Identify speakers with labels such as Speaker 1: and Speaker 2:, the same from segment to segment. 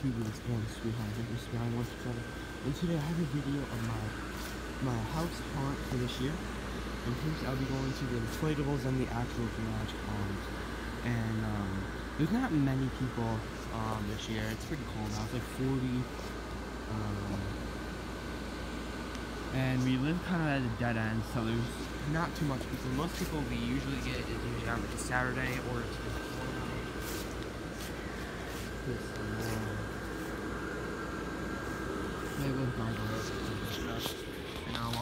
Speaker 1: YouTube is Sweetheart. Smiling West Seven. And today I have a video of my my house haunt for this year. And first I'll be going to the inflatables and the actual garage haunt. And um, there's not many people um, this year. It's pretty cold now. It's like 40. Um, and we live kind of at a dead end, so there's not too much people. Most people we usually get is usually on like a Saturday or it's this uh, maybe with gargoyles and stuff. And I'll walk over to the this way. And now then,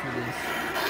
Speaker 1: for this.